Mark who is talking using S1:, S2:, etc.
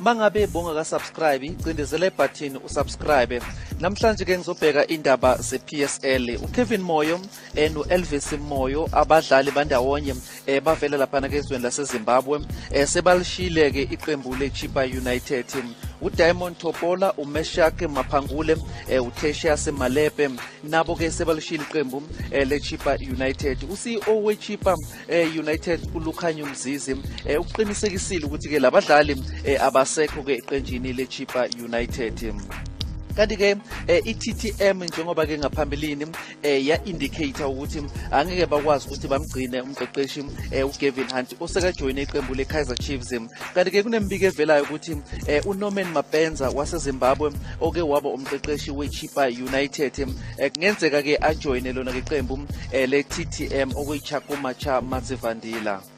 S1: mangabe bongaka-subscribe cindezela ibhathini usubscribe. Namhlanje ke ngizobheka indaba ze-PSL uKevin Moyo and u-elvis Moyo abadlali bandawonye um bavela laphana kezweni laseZimbabwe um sebalishile ke iqembu le-chipa United uDiamond Topola uMeshak Maphangule eh, uTeshias Malepe nabo ke sebalishile iqembu eh, leChipa United. uCEO weChipa eh, United uLukhanyo Mzizi eh, uqinisekisile ukuthi ke labadlali eh, abasekho ke eqenjini leChipa United. Kanti ke eh, i-TTM njengoba ke ngaphambilini eh, ya indicator ukuthi angeke bakwazi ukuthi bamgcine umqeqeshi eh, uGavin Hunt osekajoyine iqembu leKaizer Chiefs. Kanti ke kunembiko evelayo ukuthi eh, uNorman Mapenza waseZimbabwe oke waba umqeqeshi weChipa United. Eh, kungenzeka ke ajoyine lona ke iqembu eh, le-TTM okuyichakuma cha Matsivandila.